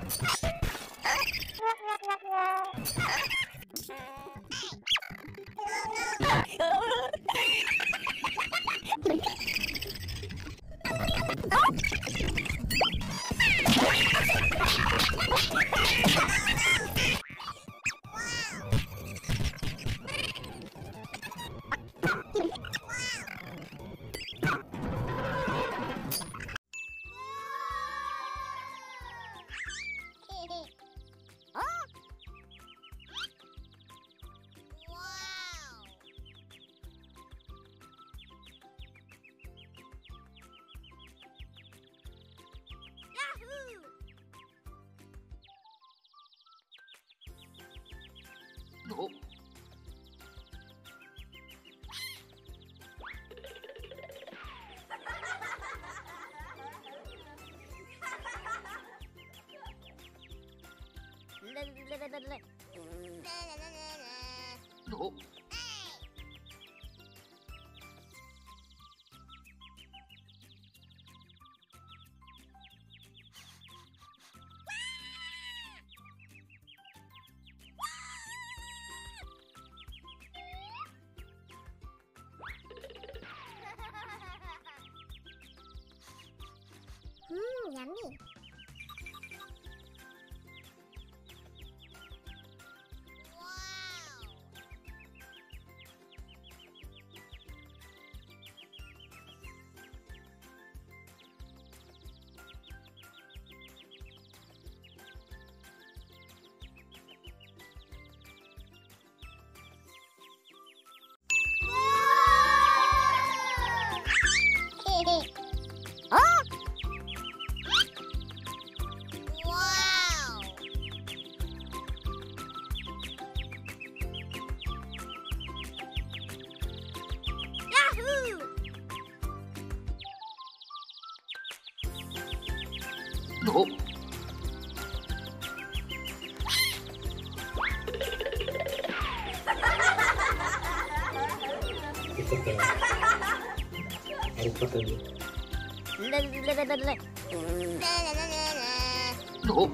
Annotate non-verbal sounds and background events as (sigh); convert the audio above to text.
Oh! (laughs) lên lên lên Ủa? Mmm, yummy. baby. Oh! Wow! Yahoo! Oh. (laughs) 해리포터니 어? 어?